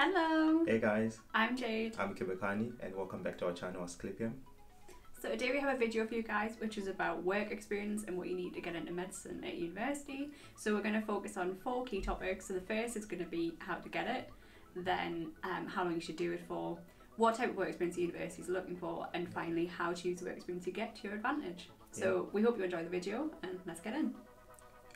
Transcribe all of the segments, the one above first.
Hello, Hey guys, I'm Jade. I'm Qubekani and welcome back to our channel Asclepium. So today we have a video for you guys which is about work experience and what you need to get into medicine at university. So we're going to focus on four key topics. So the first is going to be how to get it, then um, how long you should do it for, what type of work experience the university is looking for, and finally how to use the work experience to get to your advantage. So we hope you enjoy the video and let's get in.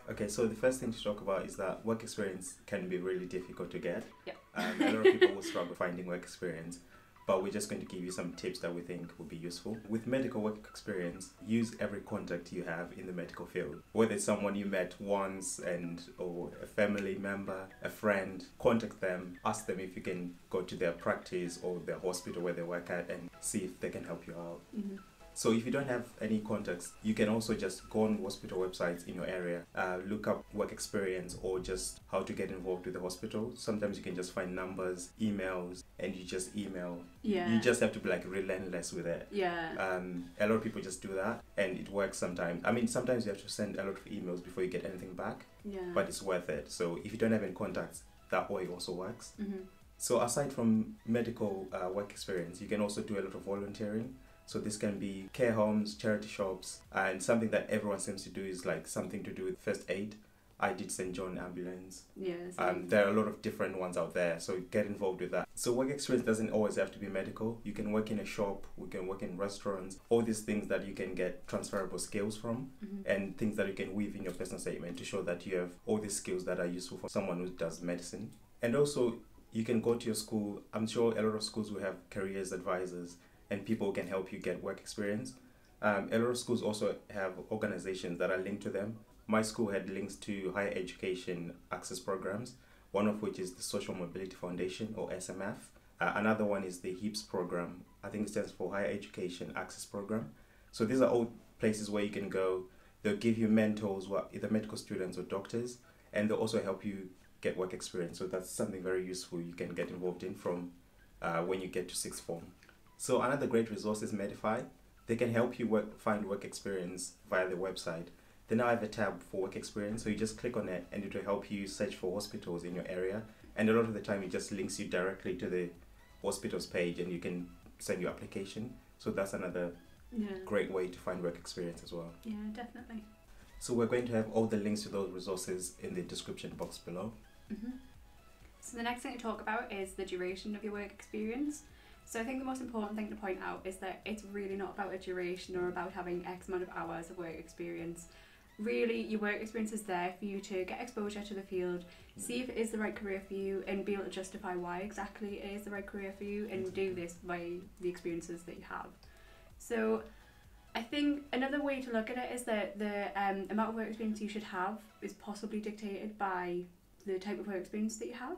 Okay, so the first thing to talk about is that work experience can be really difficult to get. Yep. Um, a lot of people will struggle finding work experience, but we're just going to give you some tips that we think will be useful. With medical work experience, use every contact you have in the medical field. Whether it's someone you met once and or a family member, a friend, contact them, ask them if you can go to their practice or their hospital where they work at and see if they can help you out. hmm So if you don't have any contacts, you can also just go on hospital websites in your area, uh, look up work experience or just how to get involved with the hospital. Sometimes you can just find numbers, emails, and you just email. Yeah. You just have to be like relentless with it. yeah. Um, a lot of people just do that, and it works sometimes. I mean, sometimes you have to send a lot of emails before you get anything back, yeah. but it's worth it. So if you don't have any contacts, that way also works. hmm So aside from medical uh, work experience, you can also do a lot of volunteering. So this can be care homes, charity shops, and something that everyone seems to do is like something to do with first aid. I did St. John Ambulance. Yeah. Um, there are a lot of different ones out there, so get involved with that. So work experience doesn't always have to be medical. You can work in a shop, we can work in restaurants, all these things that you can get transferable skills from Mhm. and things that you can weave in your personal statement to show that you have all these skills that are useful for someone who does medicine. And also, you can go to your school. I'm sure a lot of schools will have careers advisors and people can help you get work experience. Um, a lot of schools also have organizations that are linked to them. My school had links to higher education access programs, one of which is the Social Mobility Foundation or SMF. Uh, another one is the HEAPS program. I think it stands for Higher Education Access Program. So these are all places where you can go. They'll give you mentors, who are either medical students or doctors, and they'll also help you get work experience. So that's something very useful you can get involved in from uh, when you get to sixth form. So another great resource is Medify. They can help you work, find work experience via the website. They now have a tab for work experience, so you just click on it and it will help you search for hospitals in your area. And a lot of the time, it just links you directly to the hospitals page and you can send your application. So that's another Yeah. great way to find work experience as well. Yeah, definitely. So we're going to have all the links to those resources in the description box below. hmm So the next thing to talk about is the duration of your work experience. So I think the most important thing to point out is that it's really not about a duration or about having X amount of hours of work experience. Really, your work experience is there for you to get exposure to the field, see if it is the right career for you, and be able to justify why exactly it is the right career for you, and do this by the experiences that you have. So I think another way to look at it is that the um, amount of work experience you should have is possibly dictated by the type of work experience that you have.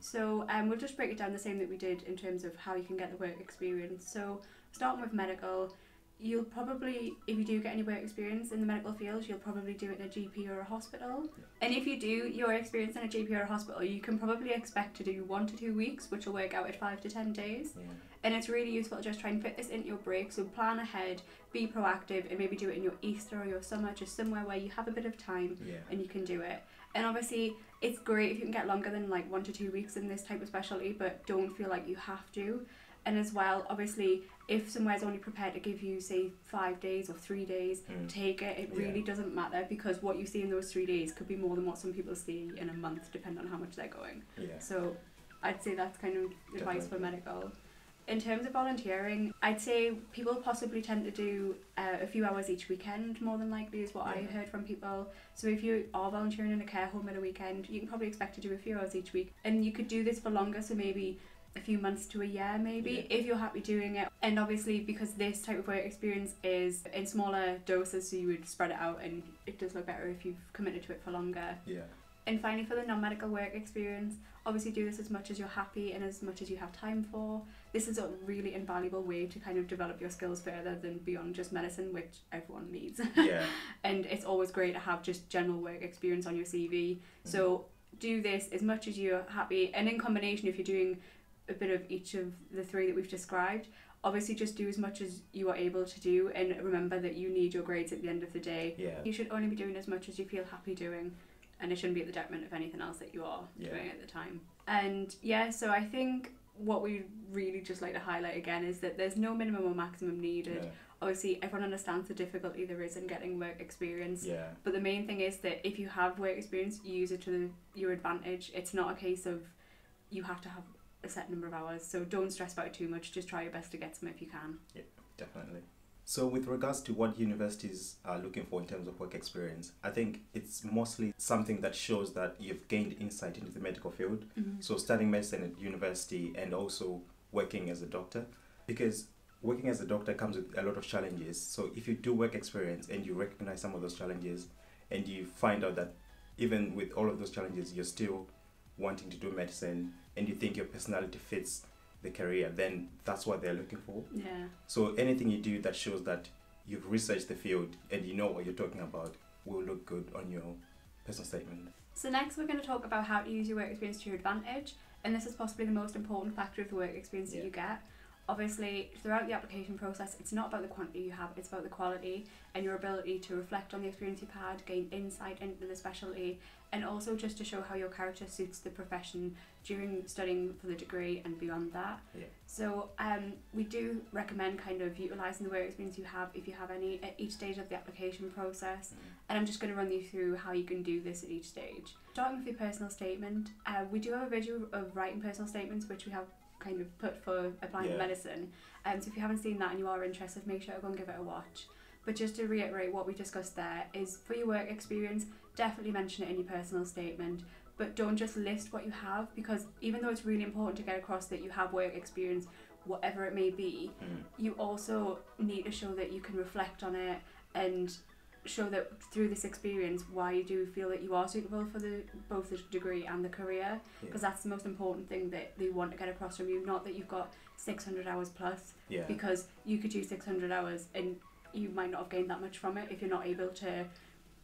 So um, we'll just break it down the same that we did in terms of how you can get the work experience. So starting with medical, you'll probably, if you do get any work experience in the medical field, you'll probably do it in a GP or a hospital. And if you do your experience in a GP or a hospital, you can probably expect to do one to two weeks, which will work out at five to ten days. Yeah. And it's really useful to just try and fit this into your break. So plan ahead, be proactive, and maybe do it in your Easter or your summer, just somewhere where you have a bit of time Yeah. and you can do it. And obviously, it's great if you can get longer than like one to two weeks in this type of specialty, but don't feel like you have to. And as well, obviously, if somewhere's only prepared to give you, say, five days or three days, Mm. take it. It Yeah. really doesn't matter because what you see in those three days could be more than what some people see in a month, depending on how much they're going. Yeah. So I'd say that's kind of advice for medical. In terms of volunteering, I'd say people possibly tend to do uh, a few hours each weekend, more than likely, is what I heard from people. So if you are volunteering in a care home at a weekend, you can probably expect to do a few hours each week. And you could do this for longer, so maybe a few months to a year, maybe, Yeah. if you're happy doing it. And obviously, because this type of work experience is in smaller doses, so you would spread it out, and it does look better if you've committed to it for longer. Yeah. And finally, for the non medical work experience, obviously do this as much as you're happy and as much as you have time for. This is a really invaluable way to kind of develop your skills further than beyond just medicine, which everyone needs. Yeah. and it's always great to have just general work experience on your CV. So mm-hmm. do this as much as you're happy, and in combination, if you're doing a bit of each of the three that we've described, obviously just do as much as you are able to do, and remember that you need your grades at the end of the day. Yeah. You should only be doing as much as you feel happy doing. And it shouldn't be at the detriment of anything else that you are Yeah. doing at the time. And yeah, so I think what we really just like to highlight again is that there's no minimum or maximum needed. Yeah. Obviously, everyone understands the difficulty there is in getting work experience. Yeah. But the main thing is that if you have work experience, use it to the, your advantage. It's not a case of you have to have a set number of hours. So don't stress about it too much. Just try your best to get some if you can. Yeah, Definitely. So, with regards to what universities are looking for in terms of work experience, I think it's mostly something that shows that you've gained insight into the medical field. Mm-hmm. So, studying medicine at university and also working as a doctor, because working as a doctor comes with a lot of challenges. So, if you do work experience and you recognize some of those challenges, and you find out that even with all of those challenges, you're still wanting to do medicine and you think your personality fits the career, then that's what they're looking for. Yeah. So anything you do that shows that you've researched the field and you know what you're talking about will look good on your personal statement. So next we're going to talk about how to use your work experience to your advantage, and this is possibly the most important factor of the work experience that you get. Obviously, throughout the application process, it's not about the quantity you have, it's about the quality and your ability to reflect on the experience you've had, gain insight into the specialty, and also just to show how your character suits the profession during studying for the degree and beyond that. Yeah. So um, we do recommend kind of utilising the work experience you have if you have any at each stage of the application process. And I'm just going to run you through how you can do this at each stage. Starting with your personal statement, uh, we do have a video of writing personal statements, which we have kind of put for applying Yeah. medicine. Um, so if you haven't seen that and you are interested, make sure to go and give it a watch. But just to reiterate what we discussed there is for your work experience, definitely mention it in your personal statement. But don't just list what you have because even though it's really important to get across that you have work experience, whatever it may be, Mm. you also need to show that you can reflect on it and show that through this experience why do you do feel that you are suitable for the both the degree and the career Yeah. because that's the most important thing that they want to get across from you not that you've got 600 hours plus yeah. because you could do 600 hours and you might not have gained that much from it if you're not able to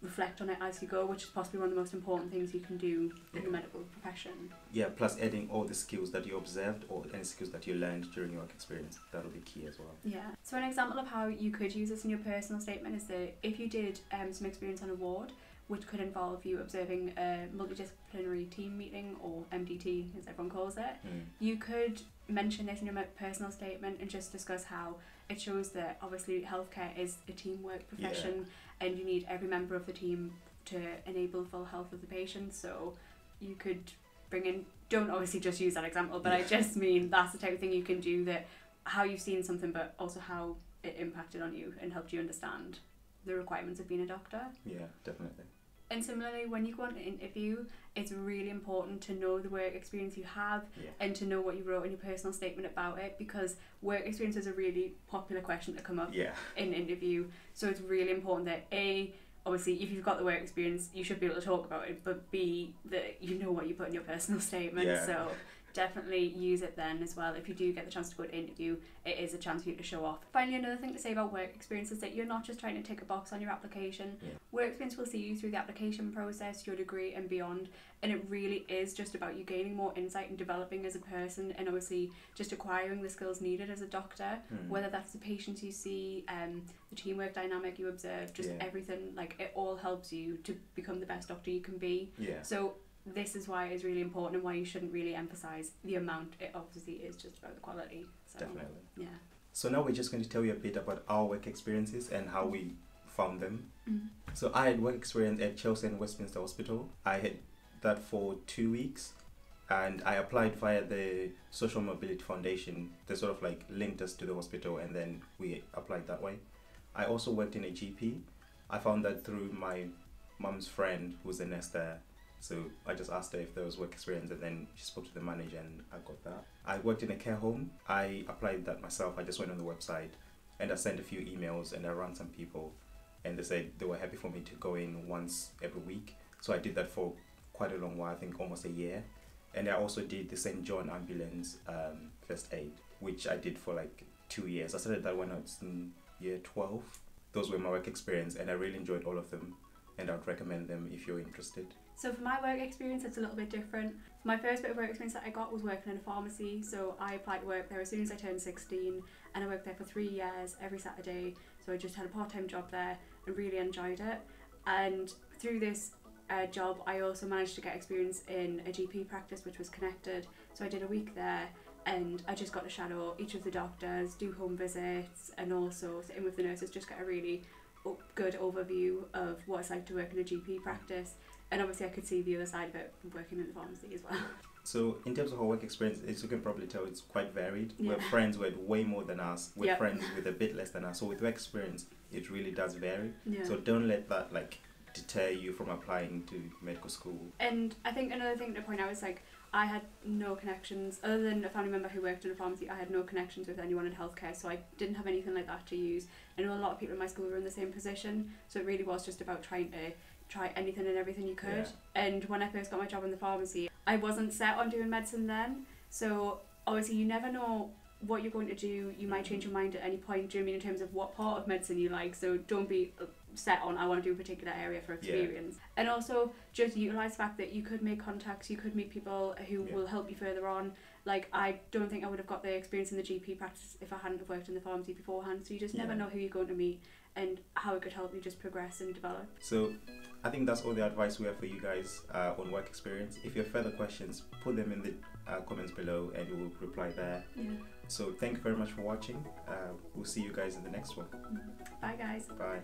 reflect on it as you go which is possibly one of the most important things you can do in the medical profession yeah, plus adding all the skills that you observed or any skills that you learned during your work experience. That'll be key as well. Yeah. So an example of how you could use this in your personal statement is that if you did um, some experience on a ward, which could involve you observing a multidisciplinary team meeting or MDT as everyone calls it, Mm. you could mention this in your personal statement and just discuss how it shows that obviously healthcare is a teamwork profession and you need every member of the team to enable full health of the patient. So you could bring in, don't obviously just use that example, but I just mean that's the type of thing you can do that how you've seen something, but also how it impacted on you and helped you understand the requirements of being a doctor. Yeah, definitely. And similarly, when you go on an interview, it's really important to know the work experience you have Yeah. and to know what you wrote in your personal statement about it because work experience is a really popular question to come up Yeah. in an interview. So it's really important that A, obviously, if you've got the work experience, you should be able to talk about it, but B, that you know what you put in your personal statement. Yeah. So definitely use it then as well. If you do get the chance to go to interview, it is a chance for you to show off. Finally, another thing to say about work experience is that you're not just trying to tick a box on your application. Yeah. Work experience will see you through the application process, your degree, and beyond. And it really is just about you gaining more insight and developing as a person, and obviously just acquiring the skills needed as a doctor Mm. whether that's the patients you see, um, the teamwork dynamic you observe, just Yeah. everything, like it all helps you to become the best doctor you can be. Yeah. So this is why it's really important and why you shouldn't really emphasize the amount. It obviously is just about the quality. So Definitely. yeah. So now we're just going to tell you a bit about our work experiences and how we found them. Mm. So I had work experience at Chelsea and Westminster Hospital. I had that for two weeks, and I applied via the Social Mobility Foundation. They sort of like linked us to the hospital, and then we applied that way. I also worked in a GP. I found that through my mum's friend who's a nurse there. So I just asked her if there was work experience, and then she spoke to the manager, and I got that. I worked in a care home. I applied that myself. I just went on the website, and I sent a few emails, and I ran some people and they said they were happy for me to go in once every week. So I did that for quite a long while, I think almost a year. And I also did the St. John Ambulance um, First Aid, which I did for like two years. I started that when I was in year 12. Those were my work experience, and I really enjoyed all of them. And I would recommend them if you're interested. So for my work experience, it's a little bit different. My first bit of work experience that I got was working in a pharmacy. So I applied to work there as soon as I turned 16 and I worked there for three years every Saturday. So I just had a part-time job there and really enjoyed it. And through this uh, job, I also managed to get experience in a GP practice, which was connected. So I did a week there, and I just got to shadow each of the doctors, do home visits, and also sit in with the nurses, just get a really good overview of what it's like to work in a GP practice. And obviously, I could see the other side of it working in the pharmacy as well. So in terms of our work experience, as you can probably tell, it's quite varied. We're Yeah. friends with way more than us. We're Yeah. friends with a bit less than us. So with work experience, it really does vary. Yeah. So don't let that like deter you from applying to medical school. And I think another thing to point out is like I had no connections other than a family member who worked in a pharmacy. I had no connections with anyone in healthcare, so I didn't have anything like that to use. I know a lot of people in my school were in the same position, so it really was just about trying to try anything and everything you could. And when I first got my job in the pharmacy, I wasn't set on doing medicine then, so obviously you never know what you're going to do. You might change your mind at any point. Do you know I mean in terms of what part of medicine you like? So don't be set on I want to do a particular area for Yeah. experience. And also just utilize the fact that you could make contacts, you could meet people who Yeah. will help you further on. Like I don't think I would have got the experience in the GP practice if I hadn't have worked in the pharmacy beforehand. So you just never know who you're going to meet and how it could help you just progress and develop. So I think that's all the advice we have for you guys uh, on work experience. If you have further questions, put them in the uh, comments below and we will reply there. So thank you very much for watching. Uh, we'll see you guys in the next one. Bye guys. Bye.